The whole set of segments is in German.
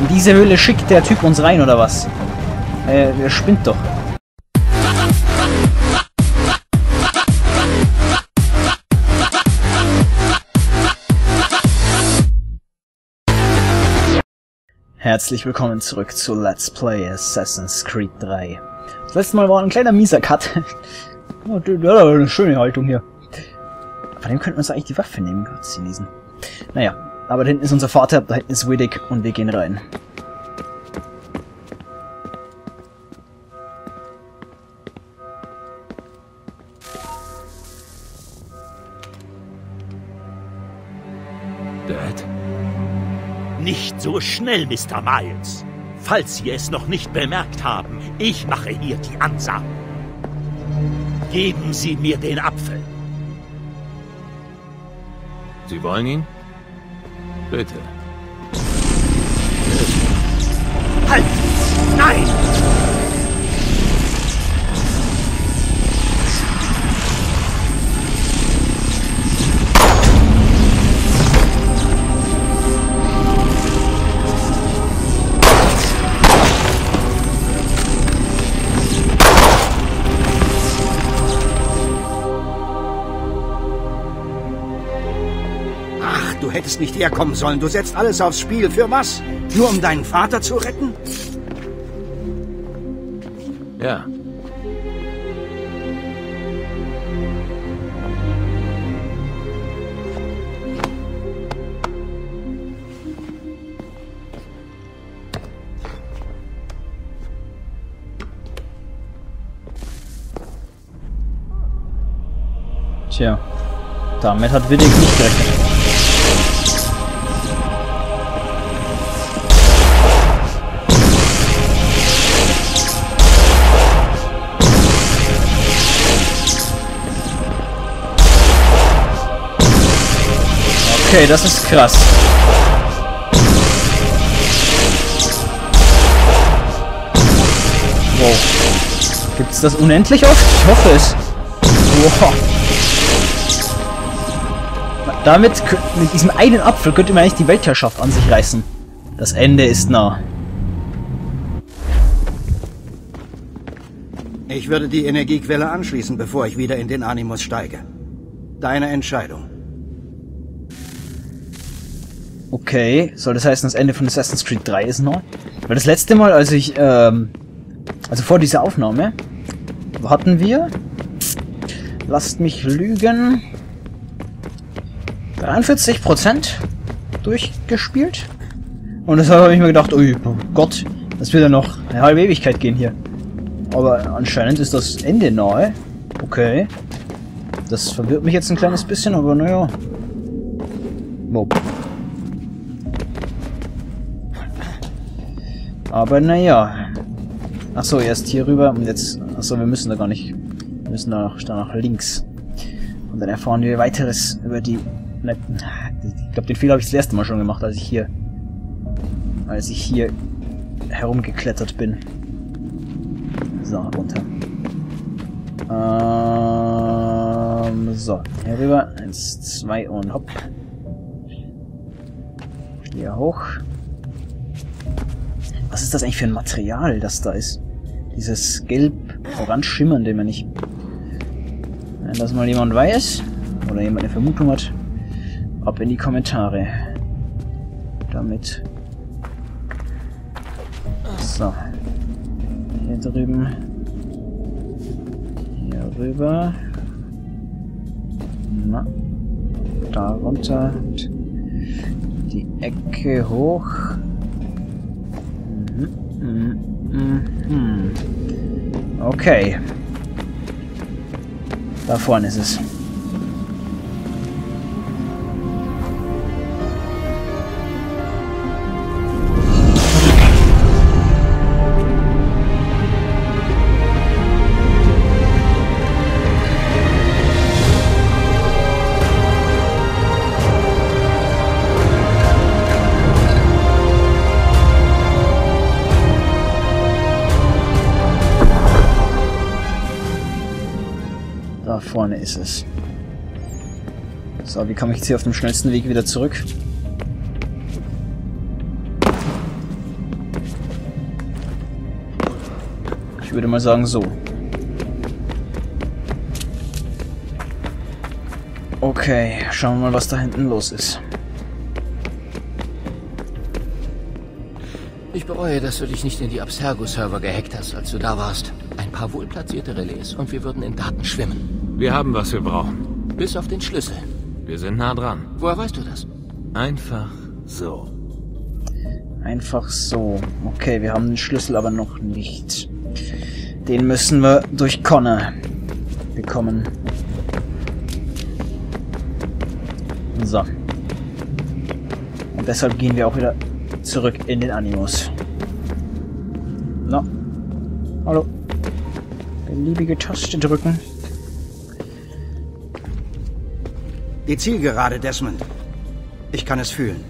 In diese Höhle schickt der Typ uns rein, oder was? Äh, er spinnt doch. Herzlich willkommen zurück zu Let's Play Assassin's Creed 3. Das letzte Mal war ein kleiner mieser Cut. oh, der hat aber eine schöne Haltung hier. Von dem könnten wir uns eigentlich die Waffe nehmen, Chinesen. Naja, aber da hinten ist unser Vater, da hinten ist Widdick und wir gehen rein. Dad? Nicht so schnell, Mr. Miles. Falls Sie es noch nicht bemerkt haben, ich mache hier die Ansage. Geben Sie mir den Apfel. Sie wollen ihn? Bitte. Halt! Nein! Du hättest nicht herkommen sollen. Du setzt alles aufs Spiel. Für was? Nur um deinen Vater zu retten? Ja. Tja, damit hat Widdick nicht gerechnet. Okay, das ist krass. Wow. Gibt's das unendlich oft? Ich hoffe es. Wow. Damit, mit diesem einen Apfel könnte man eigentlich die Weltherrschaft an sich reißen. Das Ende ist nah. Ich würde die Energiequelle anschließen, bevor ich wieder in den Animus steige. Deine Entscheidung. Okay, soll das heißen, das Ende von Assassin's Creed 3 ist nah? Weil das letzte Mal, als ich, ähm, also vor dieser Aufnahme, hatten wir, lasst mich lügen, 43% durchgespielt. Und deshalb habe ich mir gedacht, oh Gott, das wird ja noch eine halbe Ewigkeit gehen hier. Aber anscheinend ist das Ende nahe. Okay. Das verwirrt mich jetzt ein kleines bisschen, aber naja. Aber naja. Achso, erst hier rüber und jetzt... Achso, wir müssen da gar nicht... Wir müssen da nach, da nach links. Und dann erfahren wir weiteres über die... Ich glaube, den Fehler habe ich das erste Mal schon gemacht, als ich hier... Als ich hier herumgeklettert bin. So, runter. Ähm, so, hier rüber. Eins, zwei und hopp. Hier hoch. Was ist das eigentlich für ein Material, das da ist? Dieses gelb-orange schimmernde, wenn ich... Wenn das mal jemand weiß, oder jemand eine Vermutung hat, ab in die Kommentare. Damit. So. Hier drüben. Hier rüber. Na. Da runter. Die Ecke hoch. Mhm, mhm, mhm. Okay. Da vorne ist es. vorne ist es. So, wie komme ich jetzt hier auf dem schnellsten Weg wieder zurück? Ich würde mal sagen, so. Okay, schauen wir mal, was da hinten los ist. Ich bereue, dass du dich nicht in die Absergo-Server gehackt hast, als du da warst. Ein paar wohlplatzierte Relais und wir würden in Daten schwimmen. Wir haben, was wir brauchen. Bis auf den Schlüssel. Wir sind nah dran. Woher weißt du das? Einfach so. Einfach so. Okay, wir haben den Schlüssel aber noch nicht. Den müssen wir durch Connor bekommen. So. Und deshalb gehen wir auch wieder zurück in den Animus. Na. Hallo. Beliebige Taste drücken. Die Zielgerade, Desmond. Ich kann es fühlen.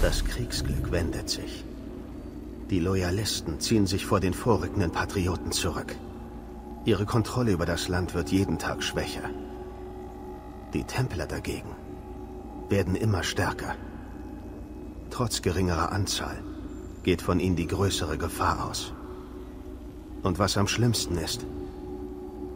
Das Kriegsglück wendet sich. Die Loyalisten ziehen sich vor den vorrückenden Patrioten zurück. Ihre Kontrolle über das Land wird jeden Tag schwächer. Die Templer dagegen werden immer stärker. Trotz geringerer Anzahl geht von ihnen die größere Gefahr aus. Und was am schlimmsten ist,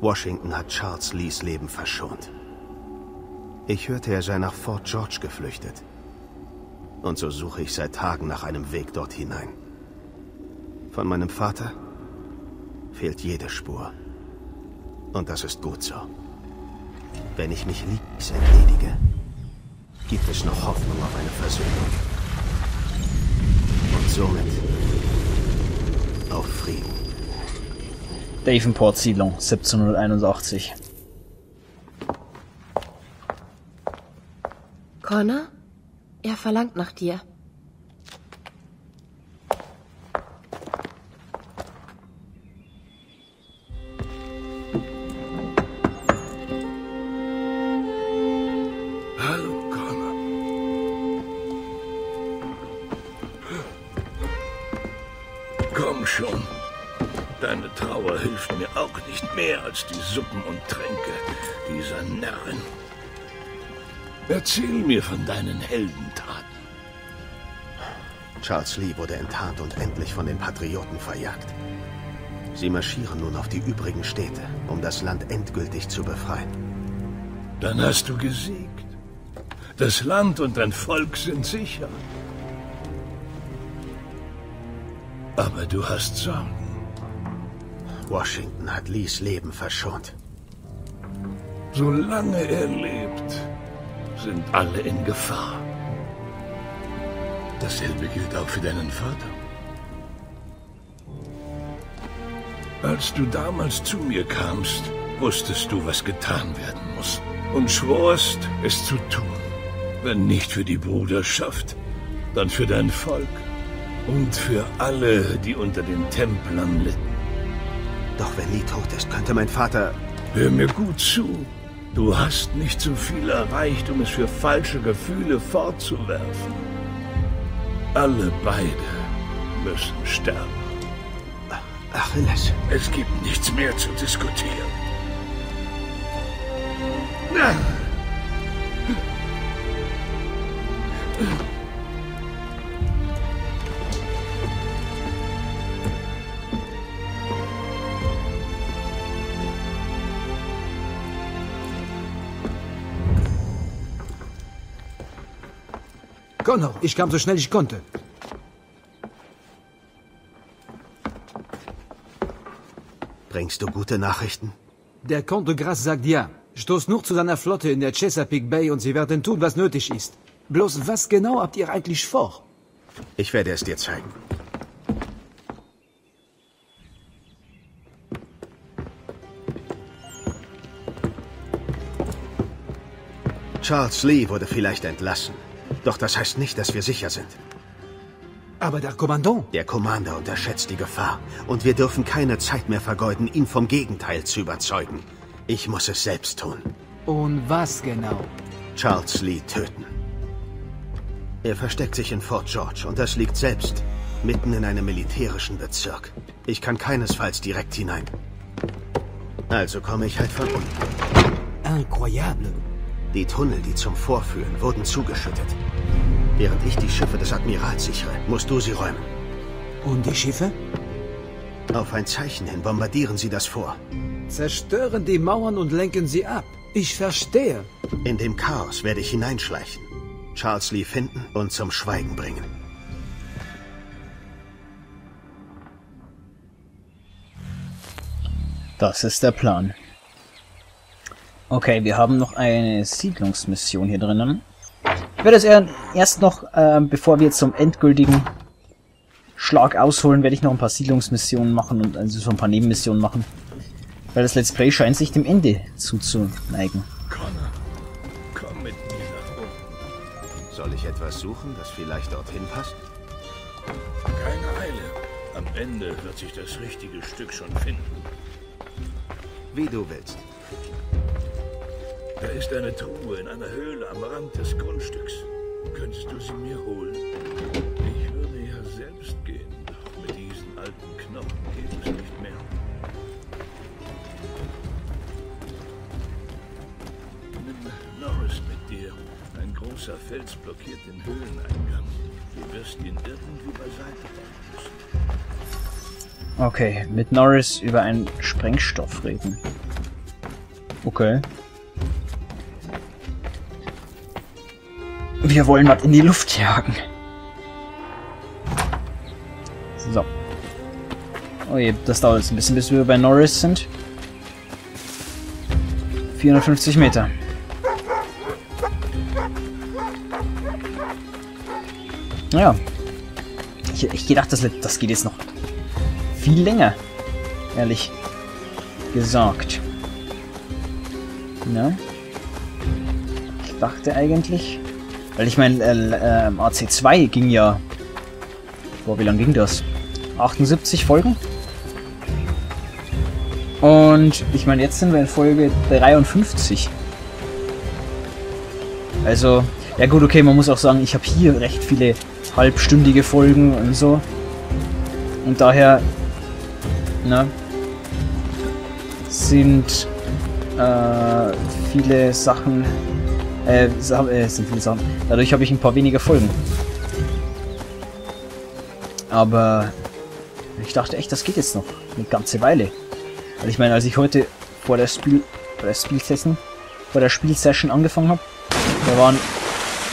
Washington hat Charles Lees Leben verschont. Ich hörte, er sei nach Fort George geflüchtet. Und so suche ich seit Tagen nach einem Weg dort hinein. Von meinem Vater fehlt jede Spur. Und das ist gut so. Wenn ich mich Lees entledige, gibt es noch Hoffnung auf eine Versöhnung. Und somit auf Frieden. Davenport-Siedlung, 1781. Connor? Er verlangt nach dir. Deine Trauer hilft mir auch nicht mehr als die Suppen und Tränke dieser Närrin. Erzähl mir von deinen Heldentaten. Charles Lee wurde enttarnt und endlich von den Patrioten verjagt. Sie marschieren nun auf die übrigen Städte, um das Land endgültig zu befreien. Dann hast du gesiegt. Das Land und dein Volk sind sicher. Aber du hast Sorgen. Washington hat Lees Leben verschont. Solange er lebt, sind alle in Gefahr. Dasselbe gilt auch für deinen Vater. Als du damals zu mir kamst, wusstest du, was getan werden muss. Und schworst, es zu tun. Wenn nicht für die Bruderschaft, dann für dein Volk. Und für alle, die unter den Templern litten. Doch wenn Lee tot ist, könnte mein Vater... Hör mir gut zu. Du hast nicht so viel erreicht, um es für falsche Gefühle fortzuwerfen. Alle beide müssen sterben. Achilles. Es gibt nichts mehr zu diskutieren. Na. Connor, ich kam so schnell ich konnte. Bringst du gute Nachrichten? Der Comte de Grasse sagt ja. Stoß nur zu seiner Flotte in der Chesapeake Bay und sie werden tun, was nötig ist. Bloß was genau habt ihr eigentlich vor? Ich werde es dir zeigen. Charles Lee wurde vielleicht entlassen. Doch das heißt nicht, dass wir sicher sind. Aber der Kommandant... Der Commander unterschätzt die Gefahr. Und wir dürfen keine Zeit mehr vergeuden, ihn vom Gegenteil zu überzeugen. Ich muss es selbst tun. Und was genau? Charles Lee töten. Er versteckt sich in Fort George und das liegt selbst mitten in einem militärischen Bezirk. Ich kann keinesfalls direkt hinein. Also komme ich halt von unten. Incroyable. Die Tunnel, die zum Vorführen, wurden zugeschüttet. Während ich die Schiffe des Admirals sichere, musst du sie räumen. Und die Schiffe? Auf ein Zeichen hin bombardieren Sie das vor. Zerstören die Mauern und lenken sie ab. Ich verstehe. In dem Chaos werde ich hineinschleichen, Charles Lee finden und zum Schweigen bringen. Das ist der Plan. Okay, wir haben noch eine Siedlungsmission hier drinnen. Ich werde es eher erst noch, äh, bevor wir zum endgültigen Schlag ausholen, werde ich noch ein paar Siedlungsmissionen machen und also so ein paar Nebenmissionen machen. Weil das Let's Play scheint sich dem Ende zuzuneigen. Connor, komm mit mir nach unten. Soll ich etwas suchen, das vielleicht dorthin passt? Keine Eile. Am Ende wird sich das richtige Stück schon finden. Wie du willst. Da ist eine Truhe in einer Höhle am Rand des Grundstücks. Könntest du sie mir holen? Ich würde ja selbst gehen, doch mit diesen alten Knochen geht es nicht mehr. Nimm Norris mit dir. Ein großer Fels blockiert den Höhleneingang. Du wirst ihn irgendwie beiseite bauen müssen. Okay, mit Norris über einen Sprengstoff reden. Okay. Wir wollen was in die Luft jagen. So. Oh je, das dauert jetzt ein bisschen, bis wir bei Norris sind. 450 Meter. Ja. Ich, ich gedacht, das, das geht jetzt noch viel länger. Ehrlich gesagt. Ja. Ich dachte eigentlich... Weil ich meine, äh, äh, AC2 ging ja... Boah, wie lang ging das? 78 Folgen? Und ich meine, jetzt sind wir in Folge 53. Also, ja gut, okay, man muss auch sagen, ich habe hier recht viele halbstündige Folgen und so. Und daher, ne, sind äh, viele Sachen, äh, äh, sind viele Sachen. Dadurch habe ich ein paar weniger Folgen. Aber ich dachte echt, das geht jetzt noch eine ganze Weile. Weil ich meine, als ich heute vor der Spiel, vor der Spielsession, vor der Spielsession angefangen habe, da waren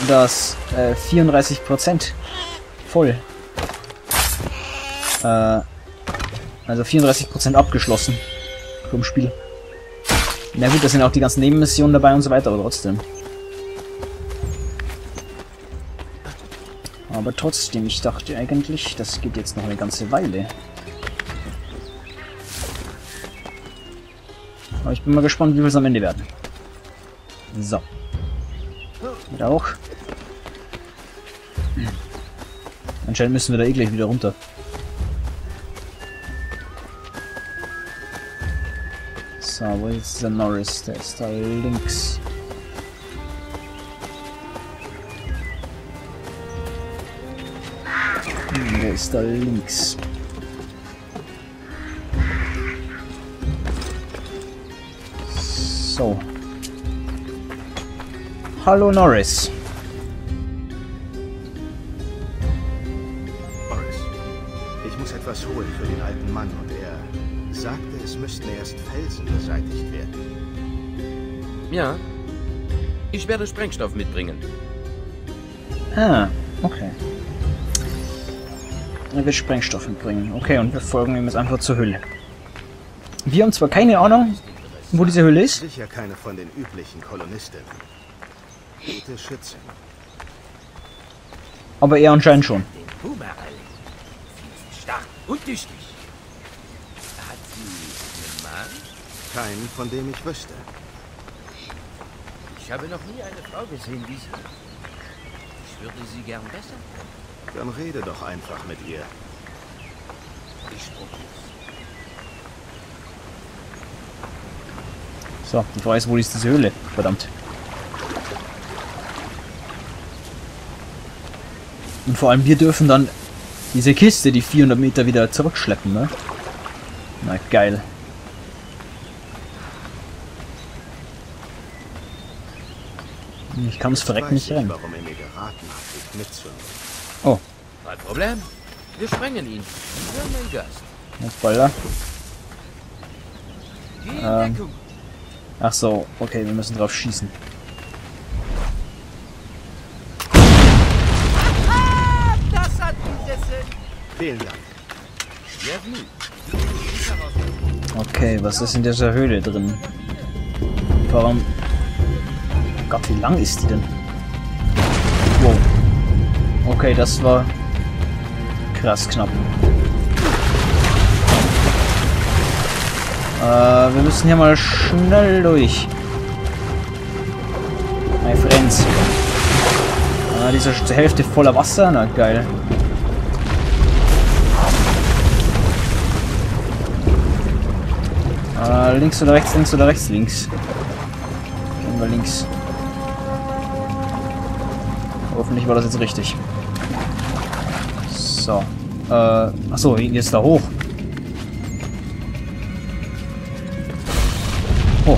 das äh, 34% voll. Äh, also 34% abgeschlossen vom Spiel. Na gut, da sind auch die ganzen Nebenmissionen dabei und so weiter, aber trotzdem. Aber trotzdem, ich dachte eigentlich, das geht jetzt noch eine ganze Weile. Aber ich bin mal gespannt, wie wir es am Ende werden. So. Wieder auch. Anscheinend müssen wir da eh gleich wieder runter. So, wo ist der Norris? Der ist da links. Der ist da links. So. Hallo Norris. Boris, ich muss etwas holen für den alten Mann und er sagte, es müssten erst Felsen beseitigt werden. Ja. Ich werde Sprengstoff mitbringen. Ah. Er wird Sprengstoff mitbringen. Okay, und wir folgen ihm jetzt einfach zur Hülle. Wir haben zwar keine Ahnung, wo diese Hülle ist. Sicher keine von den üblichen Kolonistinnen. Gute Schützin. Aber er anscheinend schon. Den Boomerang. Sie ist stark und tüchtig. Hat sie einen Mann? Keinen, von dem ich wüsste. Ich habe noch nie eine Frau gesehen wie sie. Ich würde sie gern besser. Dann rede doch einfach mit ihr. Ich probier's. So, die Frage ist, wo ist diese Höhle? Verdammt. Und vor allem, wir dürfen dann diese Kiste, die 400 Meter wieder zurückschleppen, ne? Na, geil. Ich kann es weiß nicht ich, rein. warum er mir geraten hat, dich mitzunehmen. Oh, Kein Problem. Wir sprengen ihn. Gast. Jetzt Boulder. Geh in Ähm. Ach so, okay, wir müssen drauf schießen. Das hat. Vielen Dank. Okay, was ist in dieser Höhle drin? Warum... Gott, wie lang ist die denn? Okay, das war krass knapp. Äh, wir müssen hier mal schnell durch. My friends. Ah, diese Sch- Hälfte voller Wasser, na geil. Äh, links oder rechts, links oder rechts, links. Gehen wir links. Hoffentlich war das jetzt richtig. So. Äh, achso, jetzt da hoch. Oh.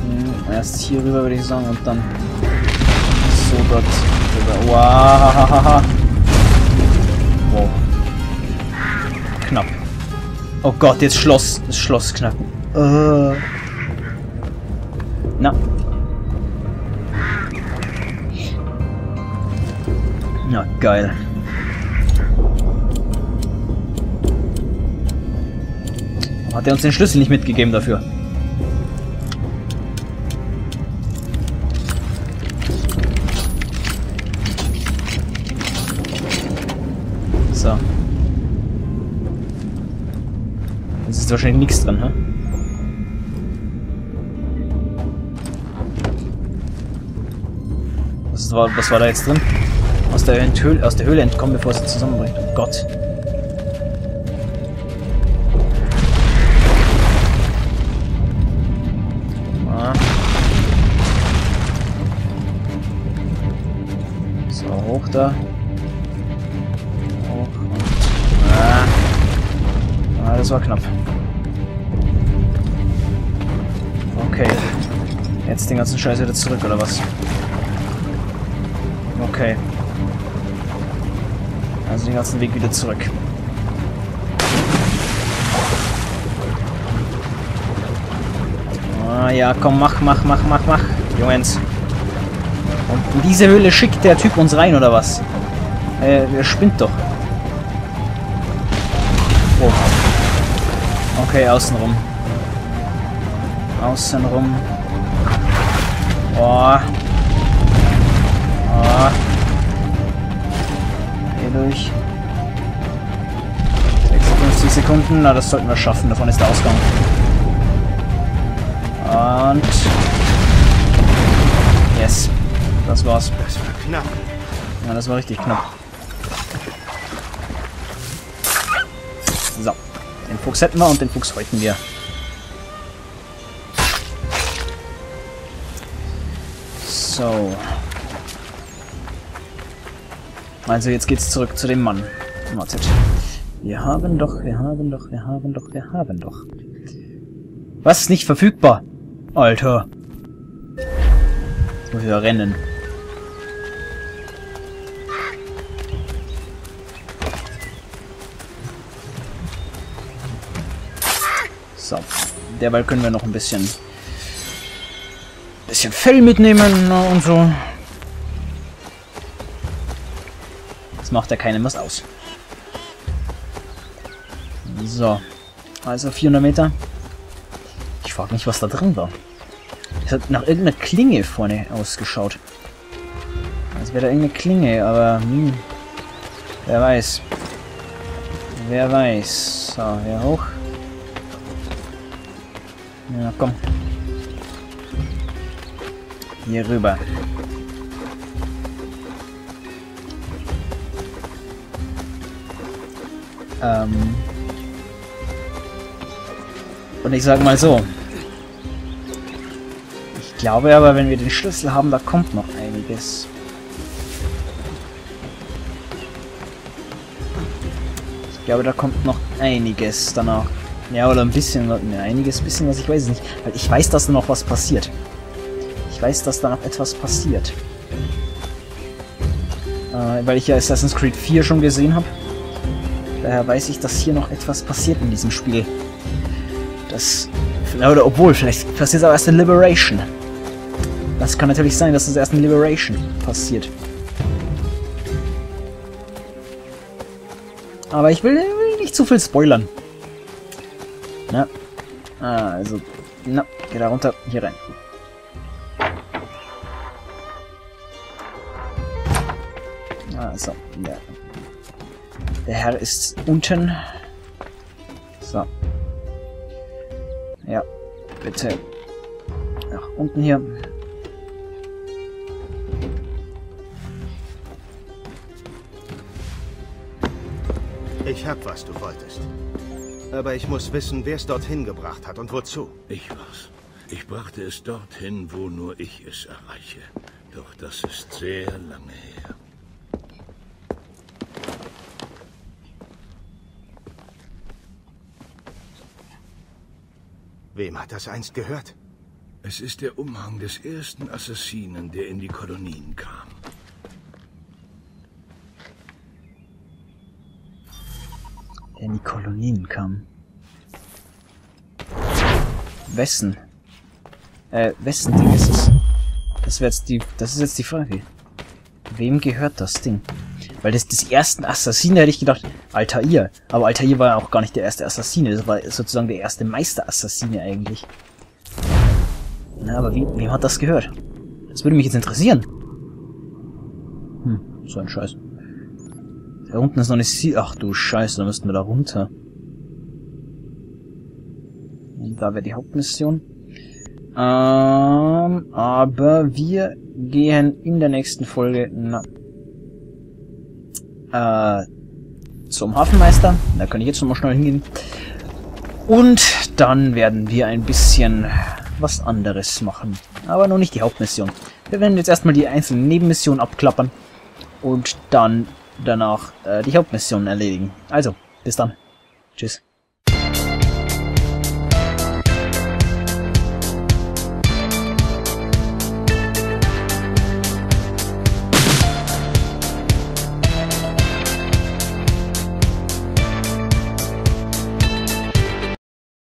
Hm, erst hier rüber würde ich sagen und dann so dort wow. Knapp. Oh Gott, jetzt Schloss. Das Schloss knacken. Na. Ja, geil. Hat er uns den Schlüssel nicht mitgegeben dafür? So. Jetzt ist wahrscheinlich nichts drin, hä? Was war, was war da jetzt drin? Aus der, Enthöhl aus der Höhle entkommen, bevor sie zusammenbricht. Oh Gott. Ah. So, hoch da. Hoch und... Ah. ah, das war knapp. Okay. Jetzt den ganzen Scheiß wieder zurück, oder was? Okay. Also den ganzen Weg wieder zurück. Ah ja, komm, mach, mach, mach, mach, mach. Jungs. Und in diese Höhle schickt der Typ uns rein, oder was? Äh, er spinnt doch. Oh. Okay, außenrum. Außenrum. Oh. Durch. 56 Sekunden. Na, das sollten wir schaffen. Davon ist der Ausgang. Und... Yes. Das war's. Das war knapp. Ja, das war richtig knapp. So. Den Fuchs hätten wir und den Fuchs häuten wir. So. Also jetzt geht's zurück zu dem Mann. Wartet. Wir haben doch, wir haben doch, wir haben doch, wir haben doch. Was ist nicht verfügbar? Alter. Jetzt muss ich ja rennen. So. Derweil können wir noch ein bisschen bisschen Fell mitnehmen ne, und so. Macht ja keinem was aus. So. Also 400 Meter. Ich frage mich, was da drin war. Es hat nach irgendeiner Klinge vorne ausgeschaut. Als wäre da irgendeine Klinge, aber hm, wer weiß. Wer weiß. So, hier hoch. Ja, komm. Hier rüber. Ähm. Und ich sag mal so. Ich glaube aber, wenn wir den Schlüssel haben, da kommt noch einiges. Ich glaube, da kommt noch einiges danach. Ja, oder ein bisschen, ja, einiges bisschen, was ich weiß nicht. Weil ich weiß, dass da noch was passiert. Ich weiß, dass da noch etwas passiert. Äh, weil ich ja Assassin's Creed 4 schon gesehen habe. Daher weiß ich, dass hier noch etwas passiert in diesem Spiel. Das... Oder obwohl, vielleicht passiert es auch erst in Liberation. Das kann natürlich sein, dass es erst in Liberation passiert. Aber ich will, will nicht zu viel spoilern. Na. Ah, also. Na, geh da runter. Hier rein. Also, der, der Herr ist unten. So. Ja, bitte. Nach unten hier. Ich hab, was du wolltest. Aber ich muss wissen, wer es dorthin gebracht hat und wozu. Ich war's. Ich brachte es dorthin, wo nur ich es erreiche. Doch das ist sehr lange her. Wem hat das einst gehört? Es ist der Umhang des ersten Assassinen, der in die Kolonien kam. Der in die Kolonien kam. Wessen? Äh, wessen Ding ist es? Das wäre jetzt die. Das ist jetzt die Frage. Wem gehört das Ding? Weil das des ersten Assassine hätte ich gedacht, Altair. Aber Altair war ja auch gar nicht der erste Assassine. Das war sozusagen der erste Meister-Assassine eigentlich. Na, aber wie, wem hat das gehört? Das würde mich jetzt interessieren. Hm, so ein Scheiß. Da unten ist noch nicht sie. Ach du Scheiße, da müssten wir da runter. Und da wäre die Hauptmission. Ähm, aber wir gehen in der nächsten Folge na, äh, zum Hafenmeister. Da kann ich jetzt nochmal schnell hingehen. Und dann werden wir ein bisschen was anderes machen. Aber noch nicht die Hauptmission. Wir werden jetzt erstmal die einzelnen Nebenmissionen abklappern. Und dann danach äh, die Hauptmission erledigen. Also, bis dann. Tschüss.